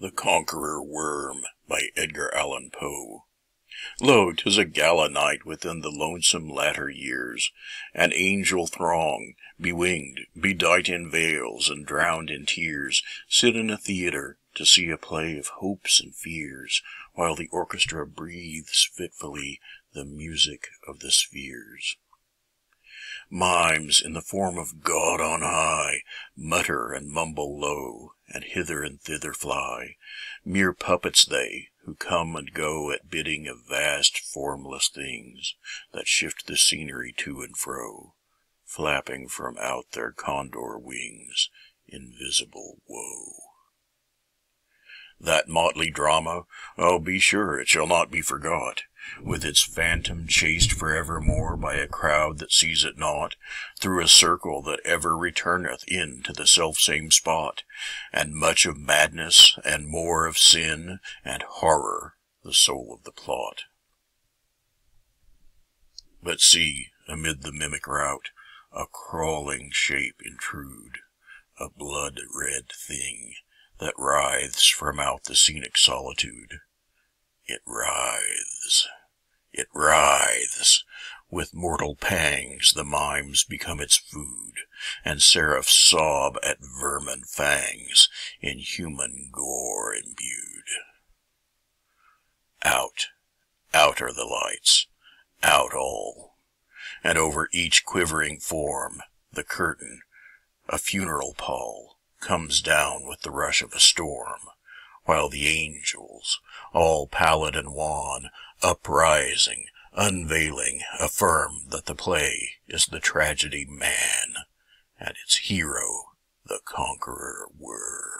The Conqueror Worm by Edgar Allan Poe. Lo, 'tis a gala night within the lonesome latter years. An angel throng, bewinged, bedight in veils and drowned in tears, sit in a theatre to see a play of hopes and fears, while the orchestra breathes fitfully the music of the spheres. Mimes in the form of God on high mutter and mumble low, and hither and thither fly. Mere puppets they, who come and go at bidding of vast formless things that shift the scenery to and fro, flapping from out their condor wings invisible woe. That motley drama, oh, be sure it shall not be forgot, with its phantom chased forevermore by a crowd that sees it not, through a circle that ever returneth in to the selfsame spot, and much of madness, and more of sin, and horror, the soul of the plot. But see, amid the mimic rout, a crawling shape intrude, a blood-red thing, that writhes from out the scenic solitude. It writhes, it writhes. With mortal pangs the mimes become its food, and seraphs sob at vermin fangs, in human gore imbued. Out, out are the lights, out all, and over each quivering form, the curtain, a funeral pall, comes down with the rush of a storm, while the angels, all pallid and wan, uprising, unveiling, affirm that the play is the tragedy man, and its hero the conqueror worm.